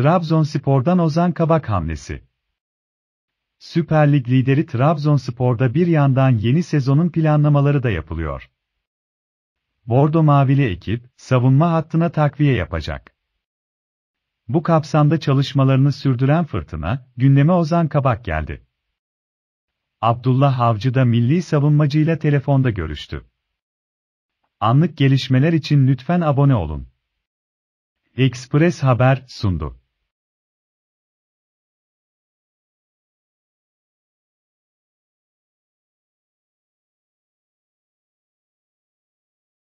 Trabzonspor'dan Ozan Kabak hamlesi. Süper Lig lideri Trabzonspor'da bir yandan yeni sezonun planlamaları da yapılıyor. Bordo Mavili ekip, savunma hattına takviye yapacak. Bu kapsamda çalışmalarını sürdüren Fırtına, gündeme Ozan Kabak geldi. Abdullah Avcı da milli savunmacıyla telefonda görüştü. Anlık gelişmeler için lütfen abone olun. Express Haber sundu.